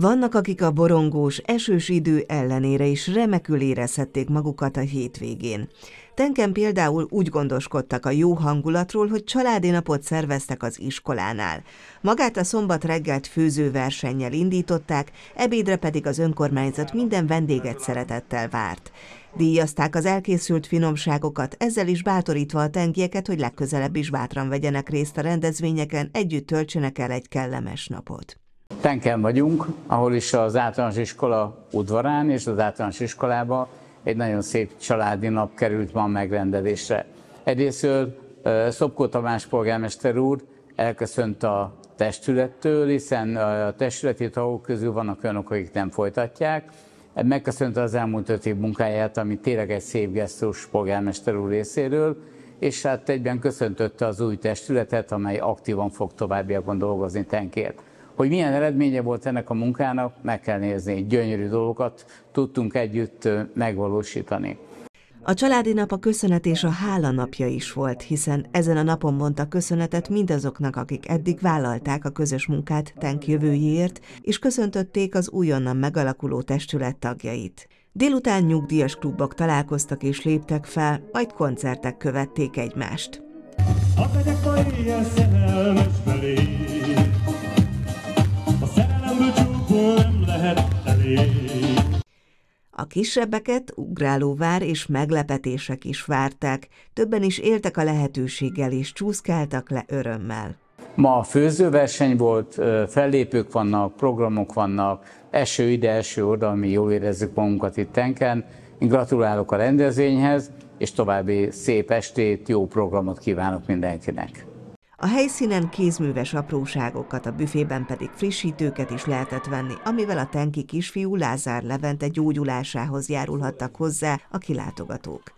Vannak, akik a borongós, esős idő ellenére is remekül érezhették magukat a hétvégén. Tenken például úgy gondoskodtak a jó hangulatról, hogy családi napot szerveztek az iskolánál. Magát a szombat reggelt főzőversennyel indították, ebédre pedig az önkormányzat minden vendéget szeretettel várt. Díjazták az elkészült finomságokat, ezzel is bátorítva a tenkieket, hogy legközelebb is bátran vegyenek részt a rendezvényeken, együtt töltsenek el egy kellemes napot. Tenken vagyunk, ahol is az általános iskola udvarán és az általános iskolába egy nagyon szép családi nap került ma megrendelésre. Egyrésztől Szopkó Tamás polgármester úr elköszönt a testülettől, hiszen a testületi tagok közül vannak olyanok, akik nem folytatják. Megköszönte az elmúlt öt év munkáját, ami tényleg egy szép gesztus polgármester úr részéről, és hát egyben köszöntötte az új testületet, amely aktívan fog továbbiakban dolgozni tenkért. Hogy milyen eredménye volt ennek a munkának, meg kell nézni. Gyönyörű dolgokat tudtunk együtt megvalósítani. A családi nap a köszönet és a hála napja is volt, hiszen ezen a napon mondta köszönetet mindazoknak, akik eddig vállalták a közös munkát Tenk jövőjéért, és köszöntötték az újonnan megalakuló testület tagjait. Délután nyugdíjas klubok találkoztak és léptek fel, majd koncertek követték egymást. A A kisebbeket ugrálóvár és meglepetések is várták, többen is éltek a lehetőséggel és csúszkáltak le örömmel. Ma főzőverseny volt, fellépők vannak, programok vannak, eső ide, eső oda, mi jól érezzük magunkat itt Tenken. Én gratulálok a rendezvényhez, és további szép estét, jó programot kívánok mindenkinek. A helyszínen kézműves apróságokat, a büfében pedig frissítőket is lehetett venni, amivel a tenki kisfiú Lázár Levente gyógyulásához járulhattak hozzá a kilátogatók.